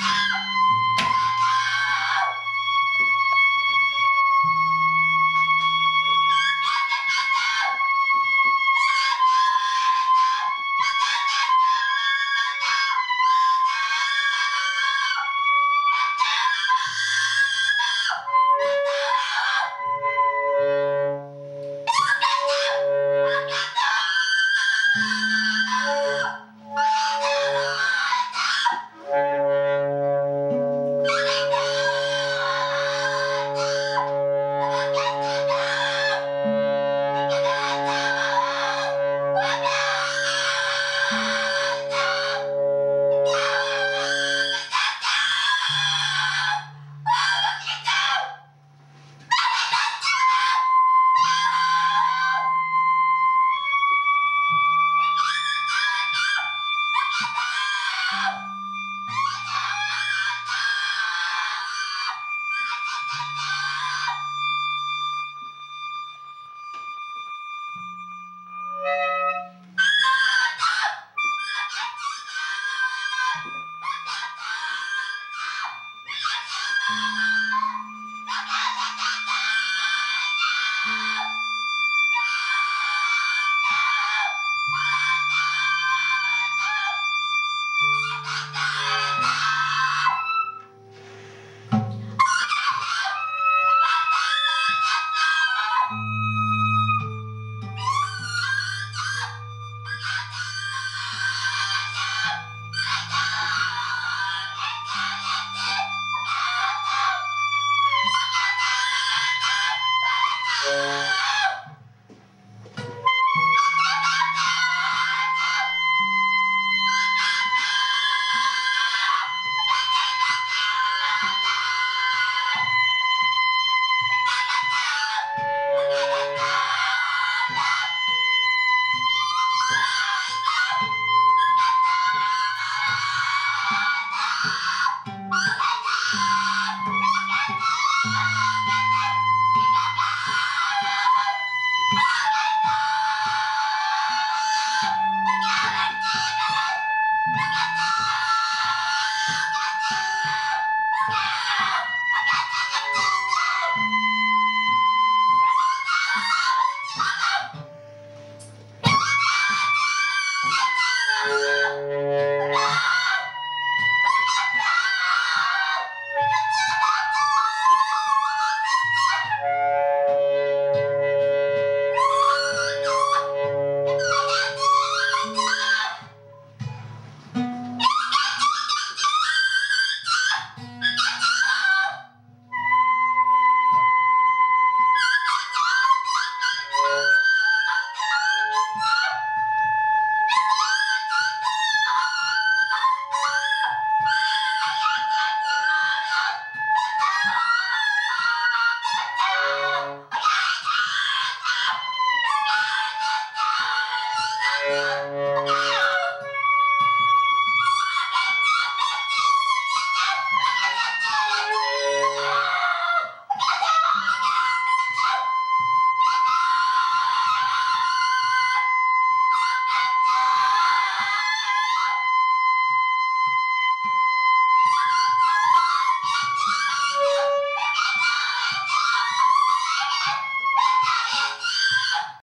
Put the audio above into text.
Ah!